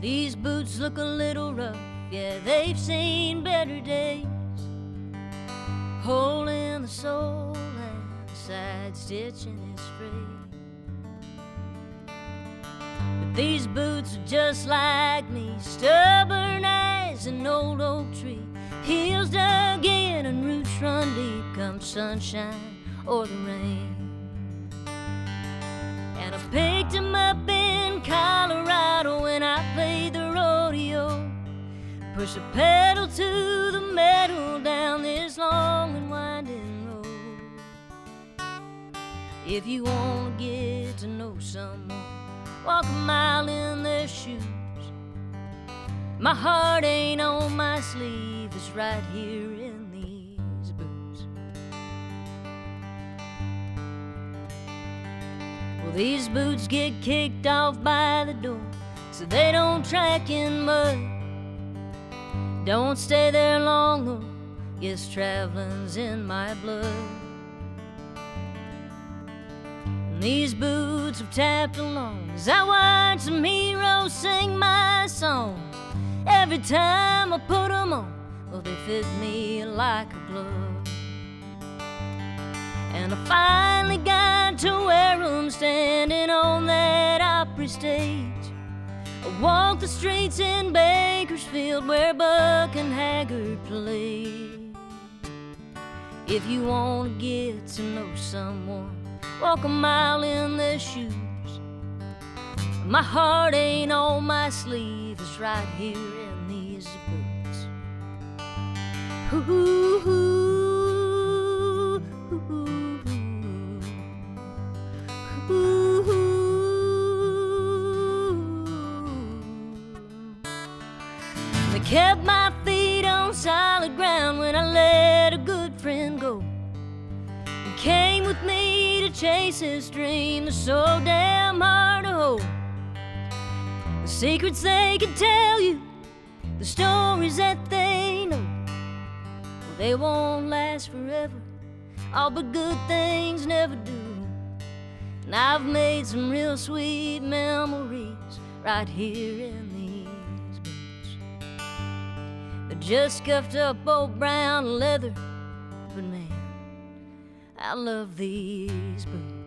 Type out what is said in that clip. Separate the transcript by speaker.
Speaker 1: These boots look a little rough, yeah, they've seen better days. Hole in the sole and the side stitching is free. But these boots are just like me, stubborn as an old oak tree. Heels dug in and roots run deep, come sunshine or the rain. And I picked 'em up Push the pedal to the metal down this long and winding road. If you wanna get to know someone, walk a mile in their shoes. My heart ain't on my sleeve, it's right here in these boots. Well, these boots get kicked off by the door, so they don't track in mud. Don't stay there long yes, traveling's in my blood. And these boots have tapped along as I watch some heroes sing my songs. Every time I put them on, well, they fit me like a glove. And I finally got to wear them standing on that Opry stage. I walk the streets in Bakersfield where Buck and Haggard played. If you want to get to know someone, walk a mile in their shoes. My heart ain't on my sleeve, it's right here in these boots. Ooh, They kept my feet on solid ground when I let a good friend go. He came with me to chase his dream that's so damn hard to hold. The secrets they can tell you, the stories that they know. Well, they won't last forever, all but good things never do. And I've made some real sweet memories right here in just scuffed up old brown leather, but man, I love these boots.